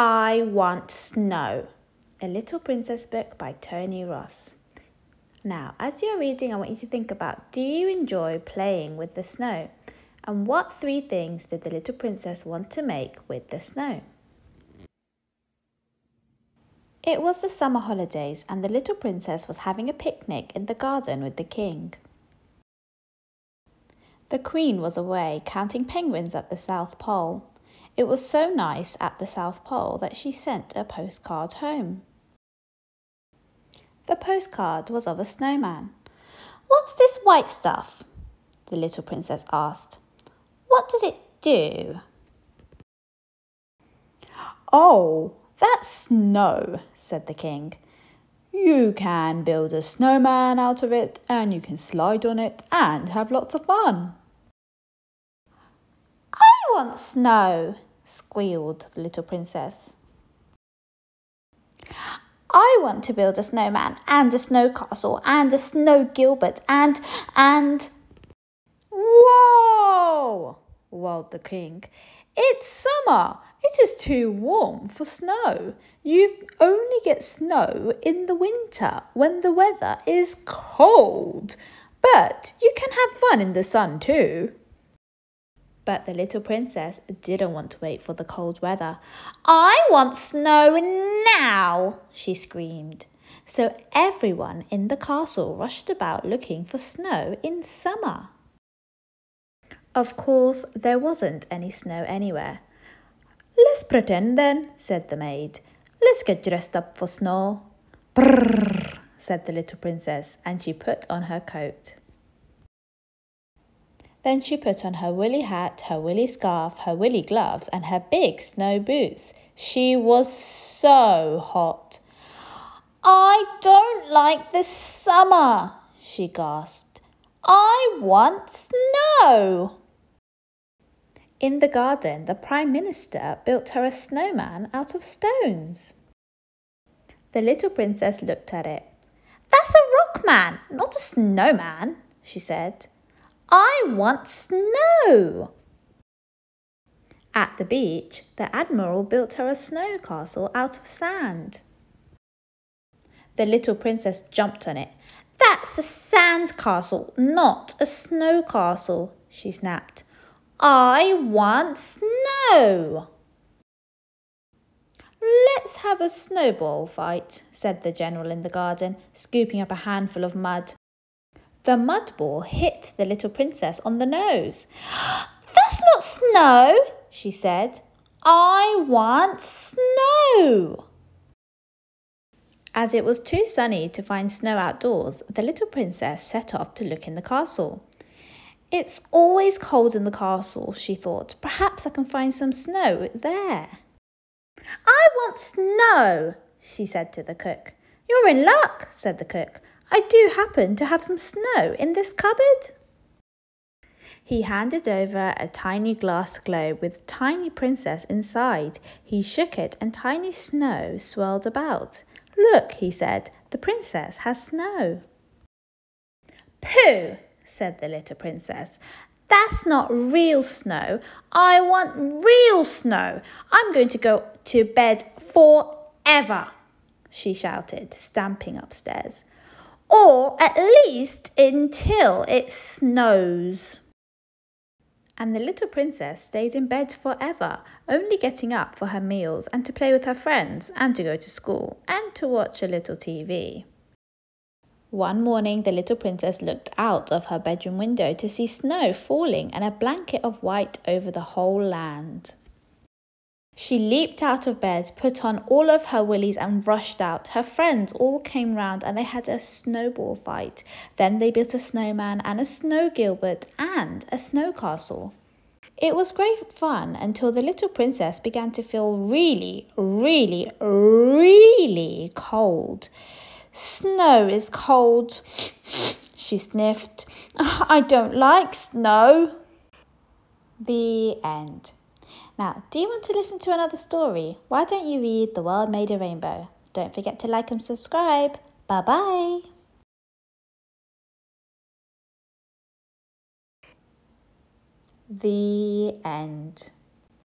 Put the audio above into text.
I Want Snow, a Little Princess book by Tony Ross. Now, as you're reading, I want you to think about do you enjoy playing with the snow? And what three things did the little princess want to make with the snow? It was the summer holidays, and the little princess was having a picnic in the garden with the king. The queen was away counting penguins at the South Pole. It was so nice at the South Pole that she sent a postcard home. The postcard was of a snowman. What's this white stuff? The little princess asked. What does it do? Oh, that's snow, said the king. You can build a snowman out of it and you can slide on it and have lots of fun. I want snow, squealed the little princess. I want to build a snowman and a snow castle and a snow Gilbert and and Whoa! wailed the king. It's summer. It is too warm for snow. You only get snow in the winter when the weather is cold. But you can have fun in the sun too. But the little princess didn't want to wait for the cold weather. I want snow now, she screamed. So everyone in the castle rushed about looking for snow in summer. Of course, there wasn't any snow anywhere. Let's pretend then, said the maid. Let's get dressed up for snow. Brrr, said the little princess, and she put on her coat. Then she put on her woolly hat, her woolly scarf, her woolly gloves, and her big snow boots. She was so hot. I don't like the summer, she gasped. I want snow. In the garden, the Prime Minister built her a snowman out of stones. The little princess looked at it. That's a rock man, not a snowman, she said. I want snow. At the beach, the Admiral built her a snow castle out of sand. The little princess jumped on it. That's a sand castle, not a snow castle, she snapped. I want snow. Let's have a snowball fight, said the general in the garden, scooping up a handful of mud. The mud ball hit the little princess on the nose. That's not snow, she said. I want snow. As it was too sunny to find snow outdoors, the little princess set off to look in the castle. It's always cold in the castle, she thought. Perhaps I can find some snow there. I want snow, she said to the cook. You're in luck, said the cook. I do happen to have some snow in this cupboard. He handed over a tiny glass globe with Tiny Princess inside. He shook it and tiny snow swirled about. Look, he said, the princess has snow. Pooh, said the little princess. That's not real snow. I want real snow. I'm going to go to bed forever, she shouted, stamping upstairs or at least until it snows. And the little princess stayed in bed forever, only getting up for her meals and to play with her friends and to go to school and to watch a little TV. One morning, the little princess looked out of her bedroom window to see snow falling and a blanket of white over the whole land. She leaped out of bed, put on all of her willies, and rushed out. Her friends all came round and they had a snowball fight. Then they built a snowman and a snow Gilbert and a snow castle. It was great fun until the little princess began to feel really, really, really cold. Snow is cold, she sniffed. I don't like snow. The end. Now, do you want to listen to another story? Why don't you read The World Made a Rainbow? Don't forget to like and subscribe. Bye bye. The end.